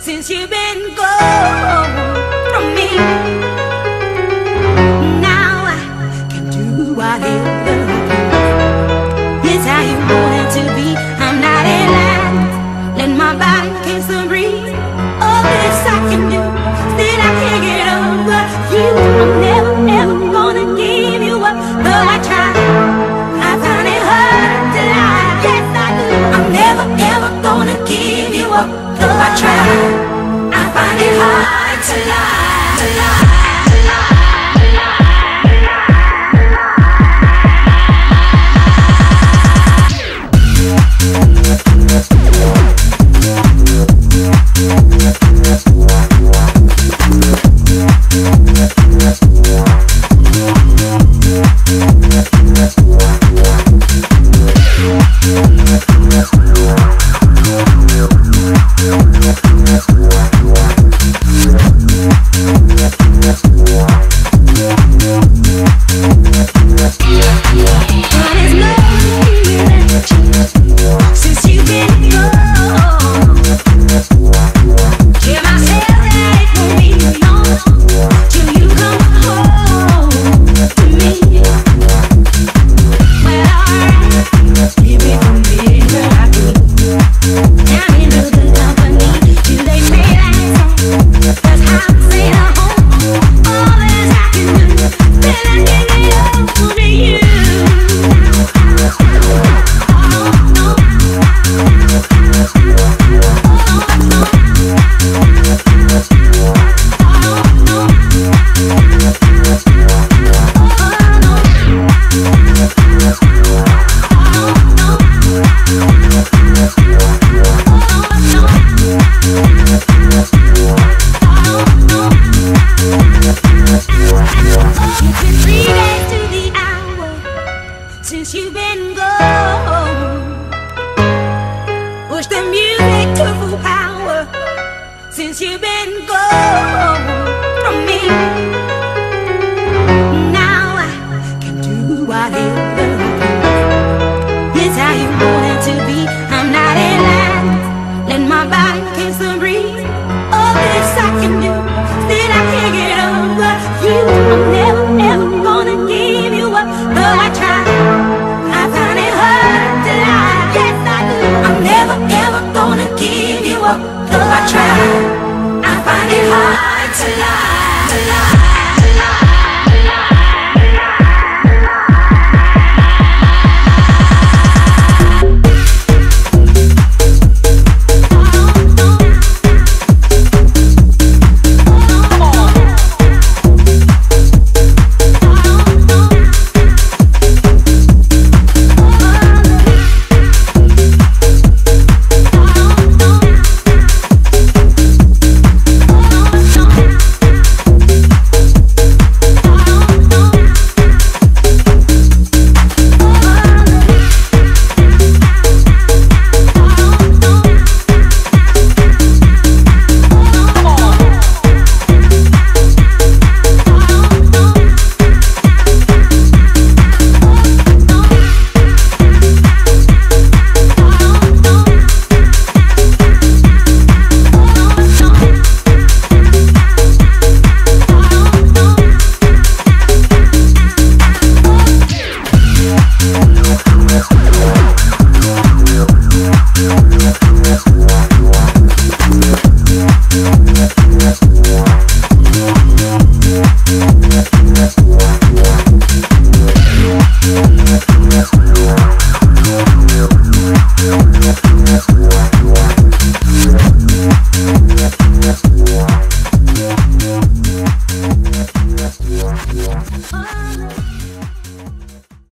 since you've been gone from me. Now I can do whatever It's how you want it to be. I'm not in line. Let my body catch some breeze. All this I can do, still I can't get over you. I'm never, ever gonna give you up. Though I try, I find it hard to lie. Yes, I do. I'm never, ever up. Though I try, I find it hard to lie. To lie. Till you since you've been gone. Though I try, I find it hard to lie. To lie.